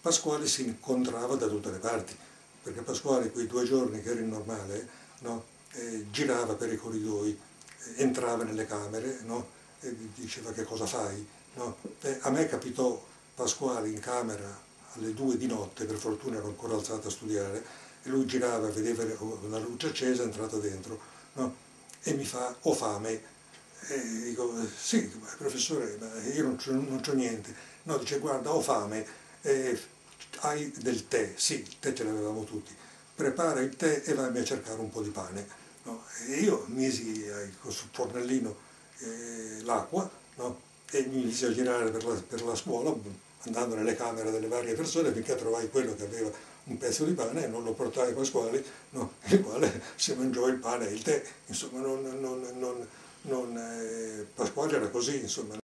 Pasquale si incontrava da tutte le parti, perché Pasquale quei due giorni che era in normale no, eh, girava per i corridoi, eh, entrava nelle camere no, e diceva che cosa fai. No? a me capitò Pasquale in camera alle due di notte, per fortuna ero ancora alzato a studiare, e lui girava, vedeva la luce accesa, è entrato dentro, e mi fa, ho fame. E dico, sì, professore, io non c'ho niente. No, dice, guarda, ho fame, eh, hai del tè? Sì, il tè ce l'avevamo tutti. Prepara il tè e vai a cercare un po' di pane. No? Io misi sul fornellino eh, l'acqua no? e mi misi a girare per la, per la scuola, andando nelle camere delle varie persone finché trovai quello che aveva un pezzo di pane e non lo portai a Pasquale, no, il quale si mangiò il pane e il tè, insomma non, non, non, non eh, Pasquale era così, insomma